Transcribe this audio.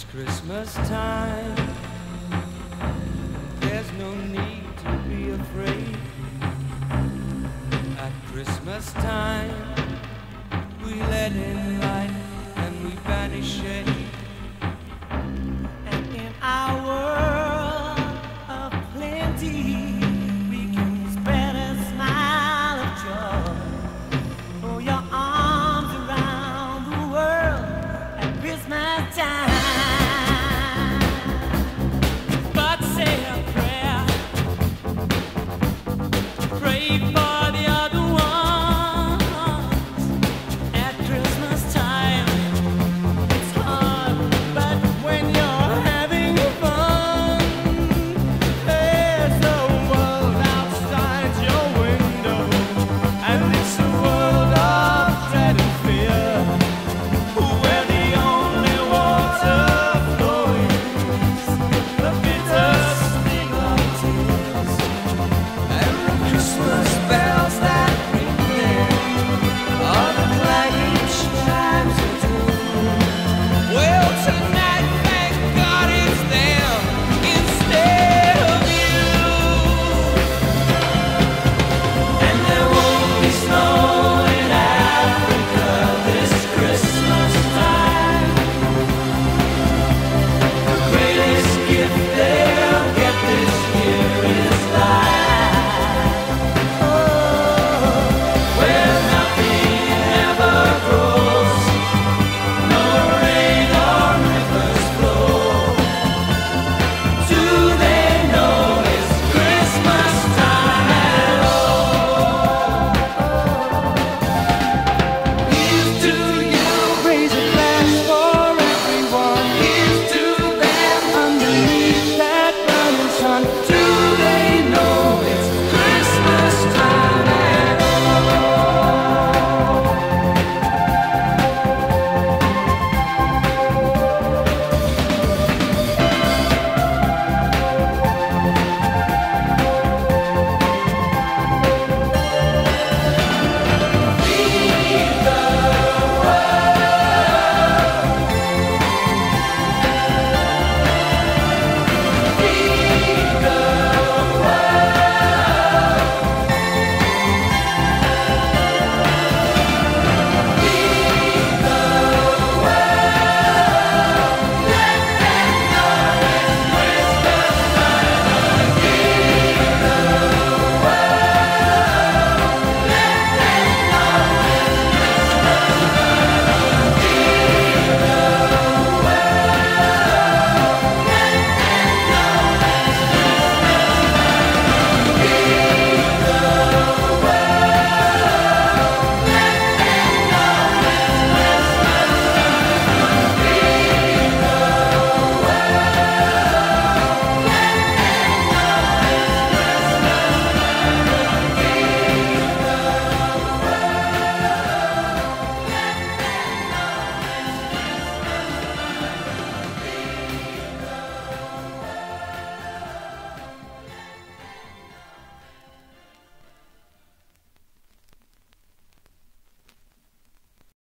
It's Christmas time. There's no need to be afraid. At Christmas time, we let in